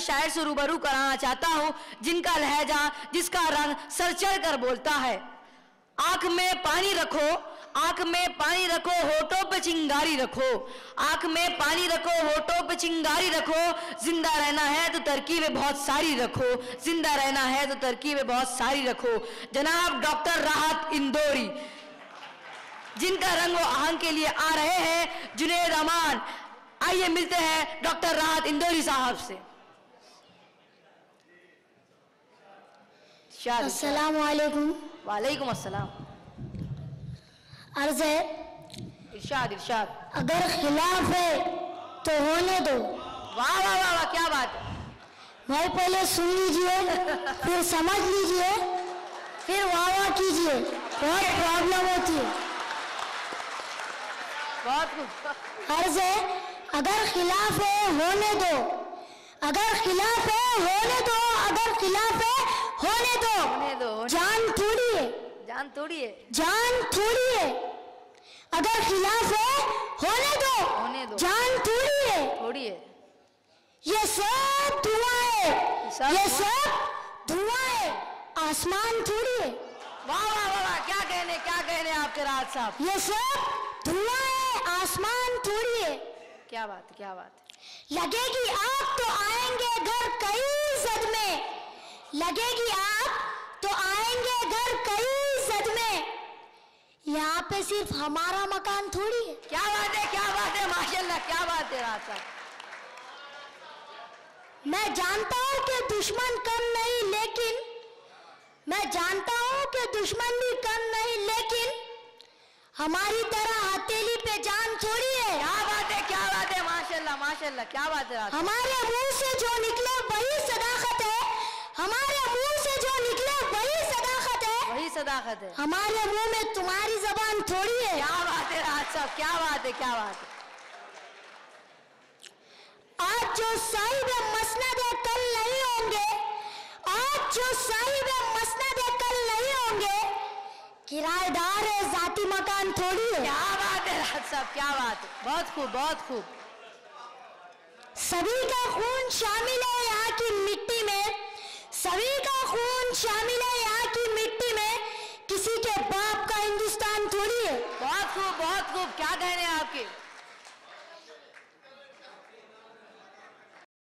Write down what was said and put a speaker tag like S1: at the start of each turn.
S1: शायर से रूबरू कराना चाहता हूँ, जिनका लहजा, जिसका रंग सर चढ़ कर बोलता है। आँख में पानी रखो आँख में पानी रखो होठों पे चिंगारी रखो। आँख में पानी रखो होठों पे चिंगारी रखो। ज़िंदा रहना है तो तरकीबें बहुत सारी रखो। ज़िंदा रहना है तो तरकीबें बहुत सारी रखो। जनाब डॉक्टर राहत इंदौरी जिनका रंग वो आहंग के लिए आ रहे हैं जुनेद अमान। आइए मिलते हैं डॉक्टर राहत इंदौरी साहब से।
S2: अस्सलाम वालेकुम
S1: वालेकुम अस्सलाम।
S2: अर्ज़ है?
S1: इरशाद इरशाद।
S2: अगर खिलाफ है तो होने दो।
S1: वाह वाह वाह वाह क्या बात
S2: भाई पहले सुन लीजिए फिर समझ लीजिए फिर वाह वाह कीजिए। बहुत प्रॉब्लम होती है।
S1: बहुत
S2: अर्ज़ है अगर खिलाफ है होने दो। अगर खिलाफ है होने दो। अगर खिलाफ है होने दो।
S1: होने दो होने-
S2: जान थोड़ी है।
S1: जान थोड़ी है।
S2: जान थोड़ी है। अगर खिलाफ है होने दो।
S1: होने दो।
S2: जान थोड़ी है।
S1: थोड़ी है।
S2: ये सब धुआँ है।
S1: सब
S2: ये सब धुआँ है। आसमान थोड़ी है।
S1: वाह वाह वाह वाह क्या कहने क्या कहने आपके राहत साहब?
S2: ये सब धुआँ है। आसमान थोड़ी है।
S1: क्या बात क्या बात।
S2: लगेगी आप तो आएँगे घर कई सदमे। लगेगी आप तो आएँगे घर कई यहाँ पे सिर्फ़ हमारा मकान थोड़ी है।
S1: क्या बात है क्या बात है माशाल्लाह क्या बात है साहब।
S2: मैं जानता हूँ कि दुश्मन कम नहीं लेकिन मैं जानता हूँ कि दुश्मन भी कम नहीं लेकिन हमारी तरह हथेली पे जान थोड़ी है।
S1: क्या बात है क्या बात है माशाल्लाह माशाल्लाह क्या बात है
S2: हमारे मुँह से जो निकले वही सदाकत है हमारे मुँह से जो निकले वही सदाकत है
S1: वही सदाकत है।
S2: हमारे मुँह में तुम्हारी जबान थोड़ी है।
S1: क्या बात है राहत साहब क्या बात है क्या बात है।
S2: आज जो साहिब मसनद है कल नहीं होंगे। आज जो साहिब मसनद है कल नहीं होंगे। किराएदार है जाती मकान थोड़ी है।
S1: क्या बात है राहत साहब क्या बात है। बहुत खूब बहुत खूब।
S2: सभी का खून शामिल है यहाँ की मिट्टी में। सभी का खून शामिल